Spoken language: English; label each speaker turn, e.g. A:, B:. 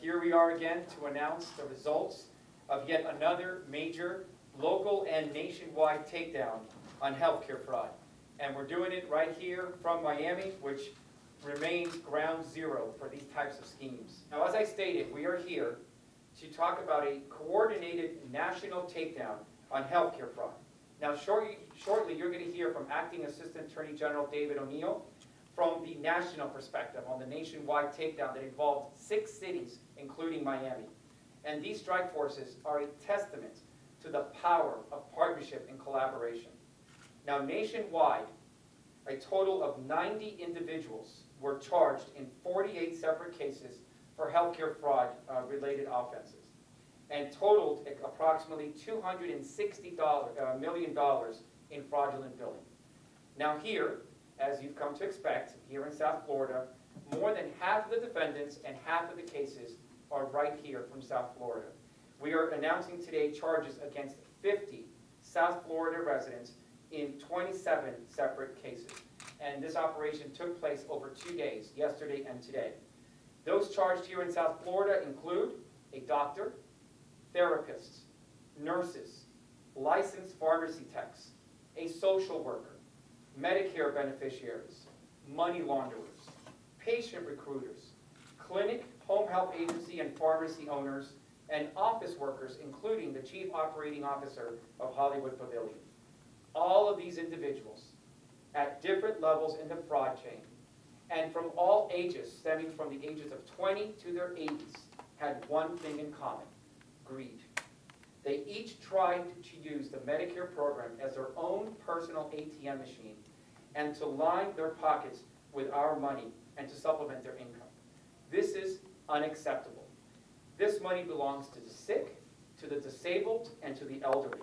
A: here we are again to announce the results of yet another major local and nationwide takedown on healthcare fraud. And we're doing it right here from Miami, which remains ground zero for these types of schemes. Now, as I stated, we are here to talk about a coordinated national takedown on healthcare fraud. Now, shortly, shortly you're going to hear from Acting Assistant Attorney General David O'Neil from the national perspective on the nationwide takedown that involved six cities, including Miami. And these strike forces are a testament to the power of partnership and collaboration. Now, nationwide, a total of 90 individuals were charged in 48 separate cases for healthcare fraud uh, related offenses and totaled approximately $260 uh, million in fraudulent billing. Now here, as you've come to expect, here in South Florida, more than half of the defendants and half of the cases are right here from South Florida. We are announcing today charges against 50 South Florida residents in 27 separate cases. And this operation took place over two days, yesterday and today. Those charged here in South Florida include a doctor, therapists, nurses, licensed pharmacy techs, a social worker, Medicare beneficiaries, money launderers, patient recruiters, clinic, home health agency, and pharmacy owners, and office workers, including the chief operating officer of Hollywood Pavilion. All of these individuals, at different levels in the fraud chain, and from all ages, stemming from the ages of 20 to their 80s, had one thing in common, greed. They each tried to use the Medicare program as their own personal ATM machine and to line their pockets with our money and to supplement their income. This is unacceptable. This money belongs to the sick, to the disabled, and to the elderly.